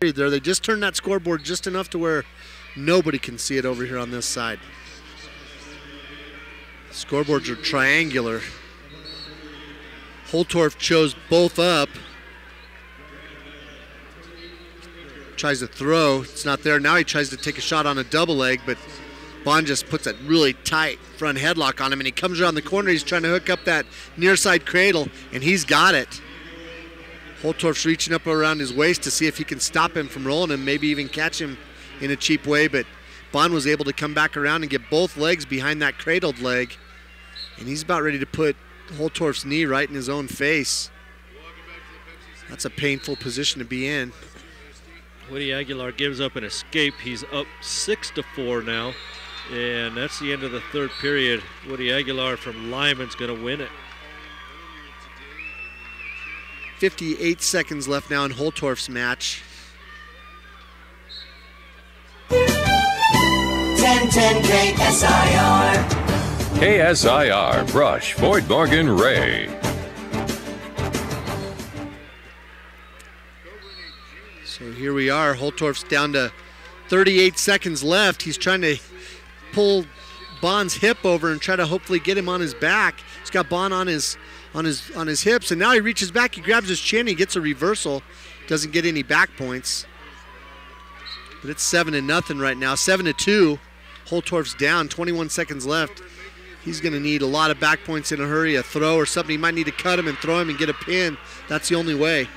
there. They just turned that scoreboard just enough to where nobody can see it over here on this side. Scoreboards are triangular. Holtorf chose both up. Tries to throw. It's not there. Now he tries to take a shot on a double leg, but Bond just puts a really tight front headlock on him, and he comes around the corner. He's trying to hook up that near side cradle, and he's got it. Holtorf's reaching up around his waist to see if he can stop him from rolling him, maybe even catch him in a cheap way, but Bond was able to come back around and get both legs behind that cradled leg, and he's about ready to put Holtorf's knee right in his own face. That's a painful position to be in. Woody Aguilar gives up an escape. He's up six to four now. And that's the end of the third period. Woody Aguilar from Limon's going to win it. 58 seconds left now in Holtorf's match. 1010 KSIR. KSIR, Brush, Fort Morgan, Wray. So here we are. Holtorf's down to 38 seconds left. He's trying to pull Bond's hip over and try to hopefully get him on his back. He's got Bond on his on his on his hips, and now he reaches back. He grabs his chin. He gets a reversal. Doesn't get any back points. But it's seven to nothing right now. Seven to two. Holtorf's down. 21 seconds left. He's going to need a lot of back points in a hurry, a throw or something. He might need to cut him and throw him and get a pin. That's the only way.